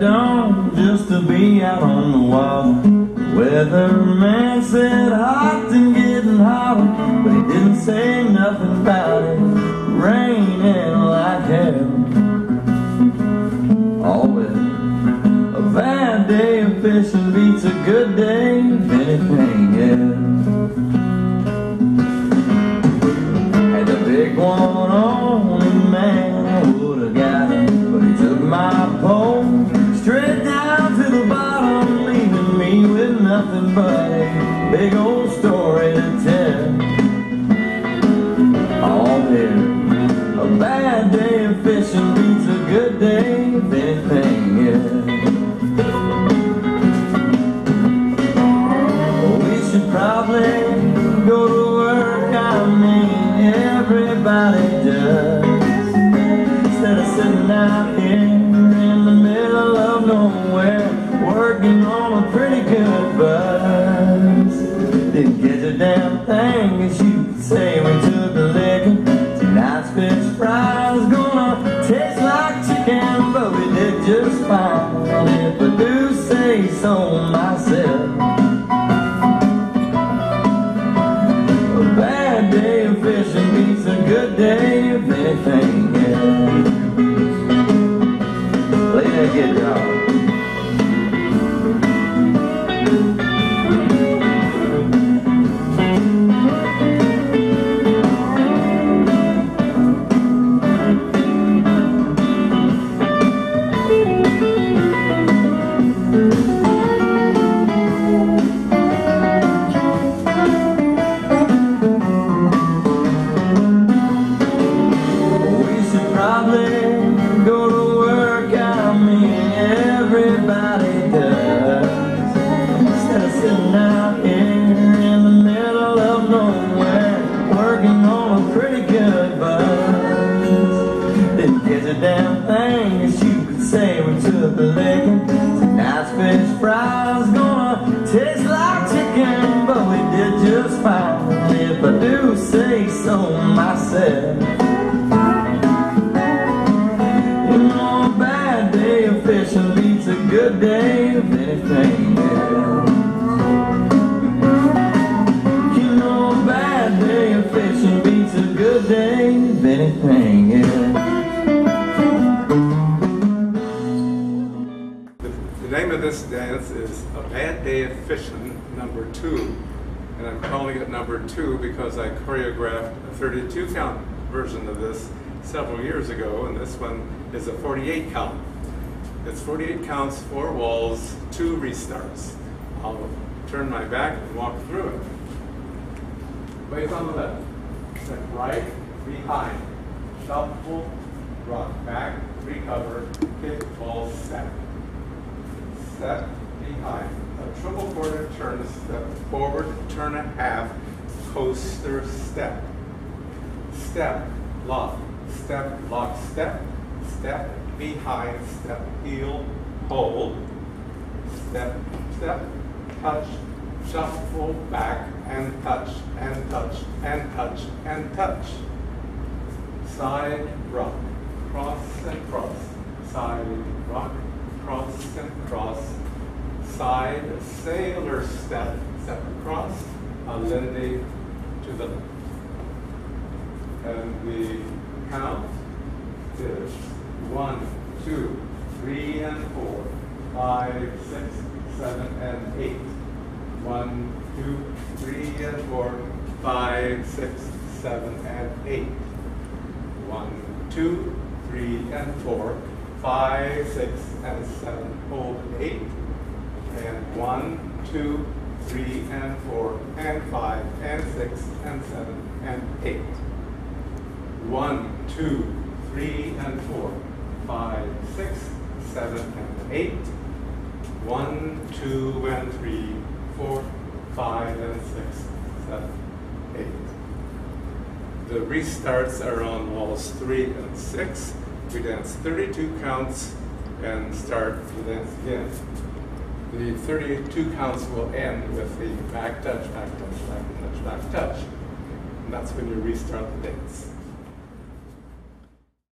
dawn just to be out on the water. Weatherman said hot and getting hotter, but he didn't say nothing about it. A bad day of fishing beats a good day of anything else. We should probably go to work, I mean everybody does Instead of sitting out here in the middle of nowhere Working on a pretty good so myself probably go to work, I mean everybody does. Instead of sitting out here in the middle of nowhere Working on a pretty good buzz. Didn't get a damn thing as you could say we took a licking Tonight's fish fries gonna taste like chicken But we did just fine. If I do say so myself name of this dance is A Bad Day of Fishing, number two. And I'm calling it number two because I choreographed a 32 count version of this several years ago, and this one is a 48 count. It's 48 counts, four walls, two restarts. I'll turn my back and walk through it. Weight on the left. Step right, behind. Shuffle, rock back, recover, kick, ball, step step behind. A triple quarter turn step forward, turn a half, coaster step. Step, lock, step, lock, step, step behind, step, heel, hold, step, step, touch, shuffle back and touch, and touch, and touch, and touch. Side rock, cross and cross, side rock, cross and cross, side sailor step, step across, a Lindy to the. And we count is one, two, three, and four, five, six, seven, and eight. One, two, three, and four, five, six, seven, and eight. One, two, three, and four, five, six, and seven, hold eight. And one, two, three, and four, and five, and six, and seven, and eight. One, two, three, and four, five, six, seven, and eight. One, two, and three, four, five, and six, seven, eight. The restarts are on walls three and six. We dance 32 counts and start the dance again. The 32 counts will end with the back touch, back touch, back touch, back touch. And that's when you restart the dance.